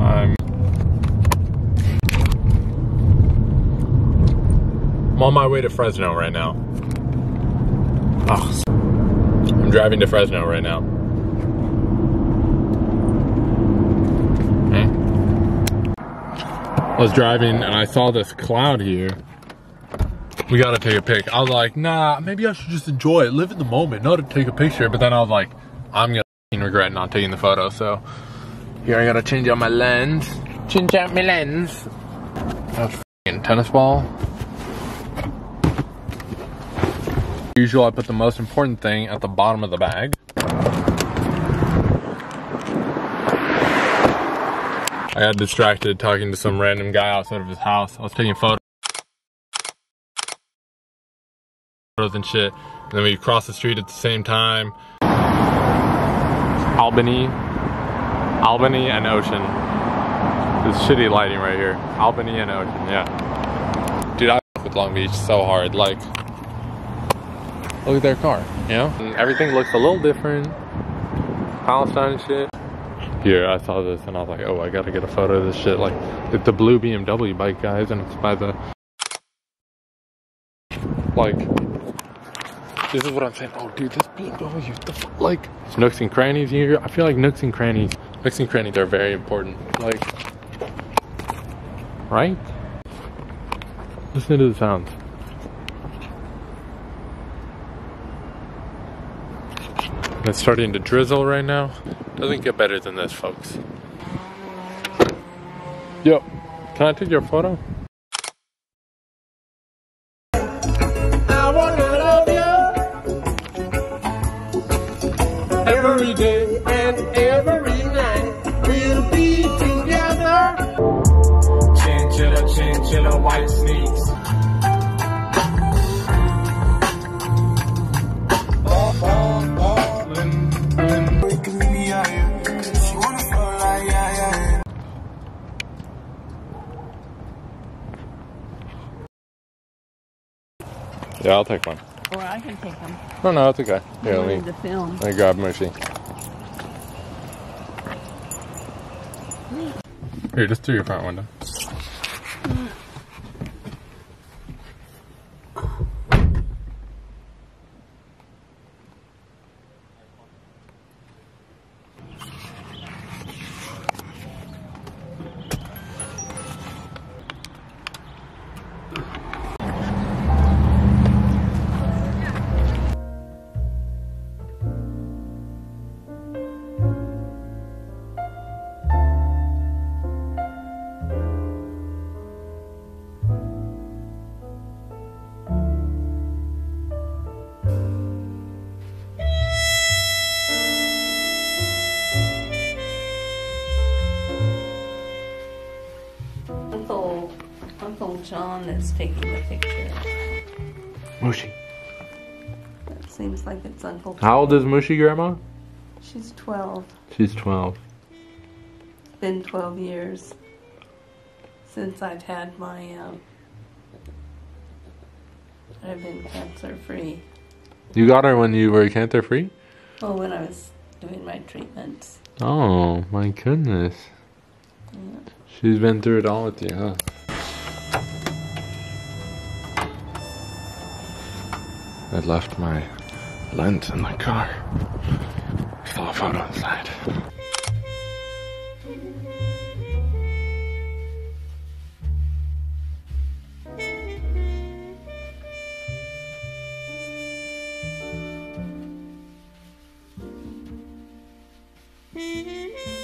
I'm I'm on my way to Fresno right now. Oh, I'm driving to Fresno right now. Hmm? I was driving and I saw this cloud here. We gotta take a pic. I was like, nah, maybe I should just enjoy it, live in the moment, not to take a picture. But then I was like, I'm gonna regret not taking the photo. So here I gotta change out my lens. Change out my lens. That's tennis ball. Usually I put the most important thing at the bottom of the bag. I got distracted talking to some random guy outside of his house. I was taking photos and shit. And then we crossed the street at the same time. Albany, Albany and Ocean. This shitty lighting right here. Albany and Ocean, yeah. Dude, I with Long Beach so hard. Like, look at their car, you know? And everything looks a little different. Palestine shit. Here, I saw this and I was like, oh, I gotta get a photo of this shit. Like, it's the blue BMW bike, guys, and it's by the. Like, this is what I'm saying. Oh, dude, this BMW, the? Like, there's nooks and crannies here. I feel like nooks and crannies, nooks and crannies are very important. Like, right? Listen to the sounds. It's starting to drizzle right now. Doesn't get better than this, folks. Yo, can I take your photo? I wanna love you every day and every Chinchilla, chinchilla, white sneaks. Oh, oh, oh, mm, mm. Yeah, I'll take one. Or I can take them. No, no, it's okay. Here, You let me, wanted to film. let me grab Mushy. Here, just through your front window. Uncle John that's taking the picture. Mushy. It seems like it's Uncle John. How old is Mushy, Grandma? She's 12. She's 12. It's been 12 years since I've had my, um, I've been cancer free. You got her when you were cancer free? Oh, when I was doing my treatments. Oh, my goodness. Yeah. She's been through it all with you, huh? I'd left my lens in the car. Still a photo inside. Mm-hmm.